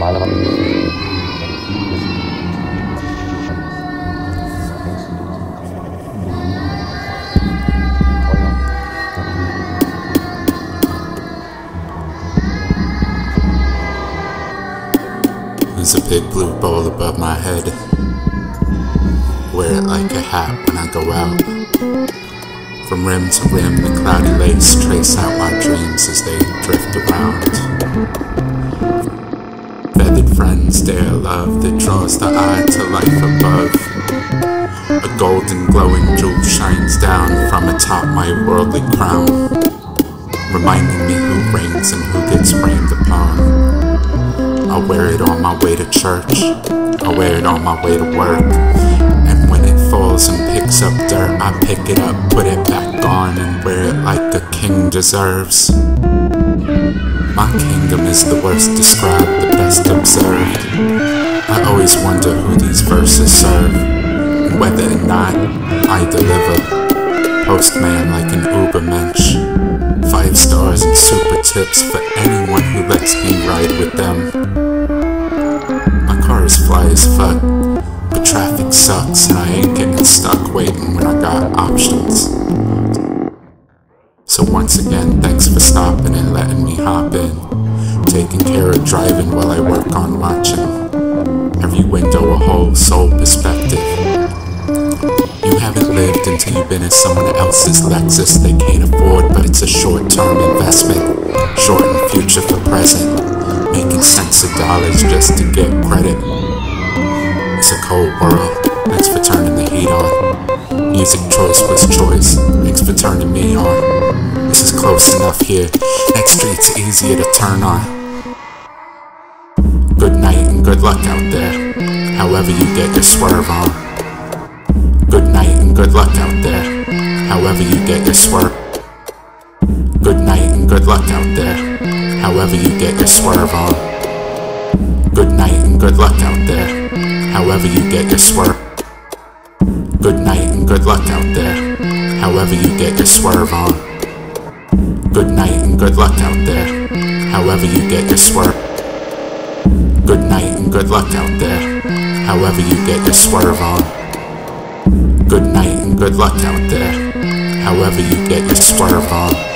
There's a big blue ball above my head. Wear it like a hat when I go out. From rim to rim, the cloudy lakes trace out my dreams as they drift around. Their love that draws the eye to life above. A golden glowing jewel shines down from atop my worldly crown, reminding me who reigns and who gets rained upon. I wear it on my way to church. I wear it on my way to work. And when it falls and picks up dirt, I pick it up, put it back on, and wear it like a king deserves. My kingdom is the worst described, I always wonder who these verses serve, and whether or not I deliver. Postman like an Ubermensch. Five stars and super tips for anyone who lets me ride with them. My car is fly as fuck, but traffic sucks and I ain't getting stuck waiting when I got options. So once again, thanks for stopping and letting me hop in. Taking care of driving while I work on watching. Every window a whole soul perspective. You haven't lived until you've been in someone else's Lexus they can't afford, but it's a short-term investment. Shorten future for present. Making sense of dollars just to get credit. It's a cold world. Thanks for turning the heat on. Music choice was choice. Thanks for turning me on. This is close enough here. Next street's easier to turn on. Good luck out there. However you get your swerve on. Good night and good luck out there. However you get your swerve. Good night and good luck out there. However you get your swerve on. Good night and good luck out there. However you get your swerve. Good night and good luck out there. However you get your swerve on. Good night and good luck out there. However you get your swerve. Good night and good luck out there. However you get your swerve on. Good night and good luck out there. However you get your swerve on.